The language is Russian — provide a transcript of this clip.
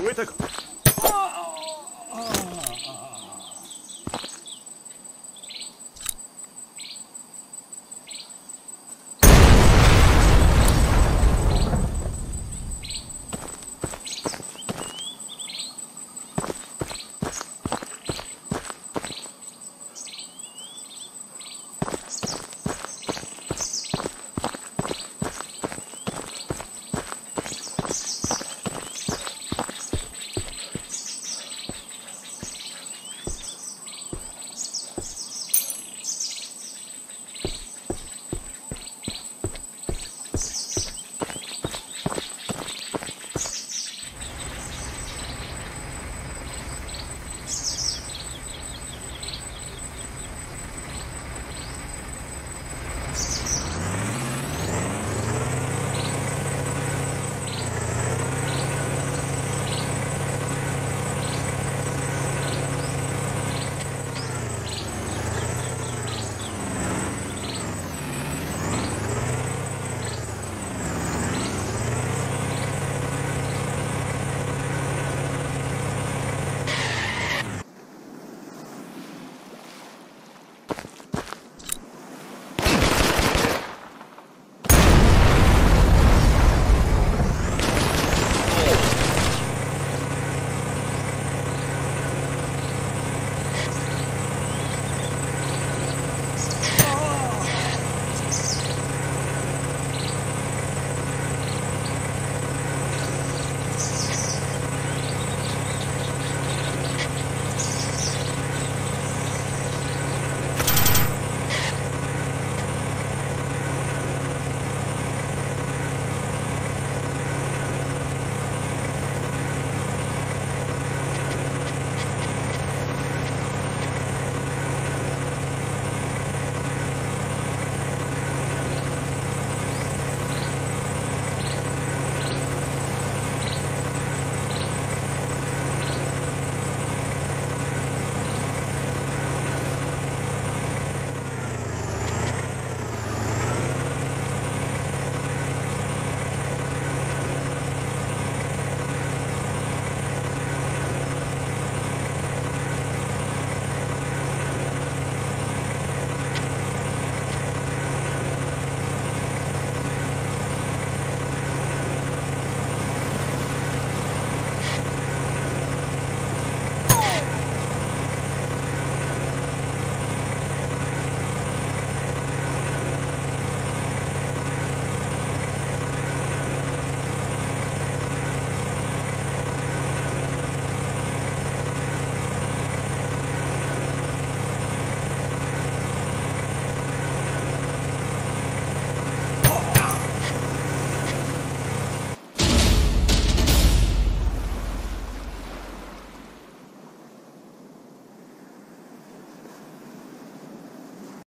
Вы так